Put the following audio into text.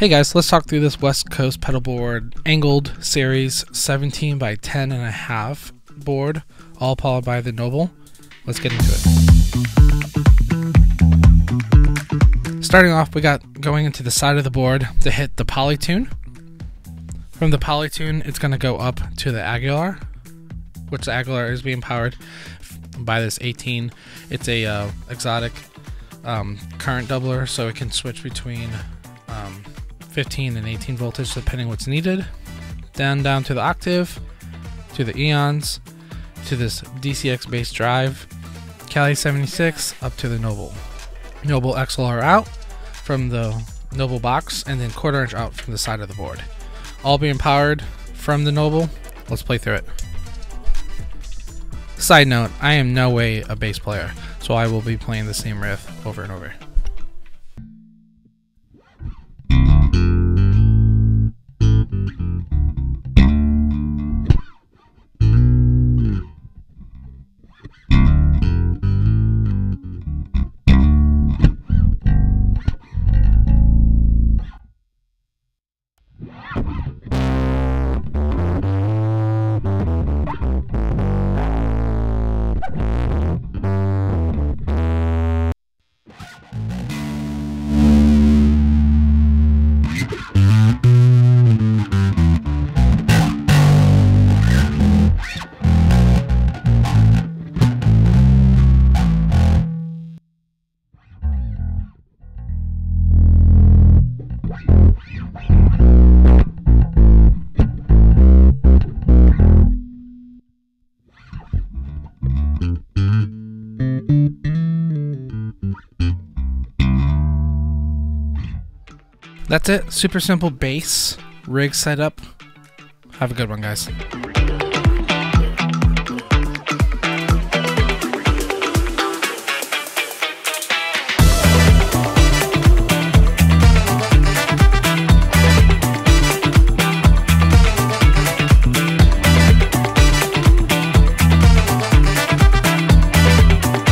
Hey guys, let's talk through this West Coast pedal board angled series 17 by 10 and a half board, all powered by the Noble. Let's get into it. Starting off, we got going into the side of the board to hit the Polytune. From the Polytune, it's going to go up to the Aguilar, which the Aguilar is being powered by this 18. It's a uh, exotic um, current doubler, so it can switch between 15 and 18 voltage depending what's needed. Then down to the octave, to the eons, to this DCX bass drive, Cali 76 up to the Noble. Noble XLR out from the Noble box, and then quarter inch out from the side of the board. All being powered from the Noble. Let's play through it. Side note, I am no way a bass player, so I will be playing the same riff over and over. Thank That's it. Super simple bass rig setup. Have a good one, guys.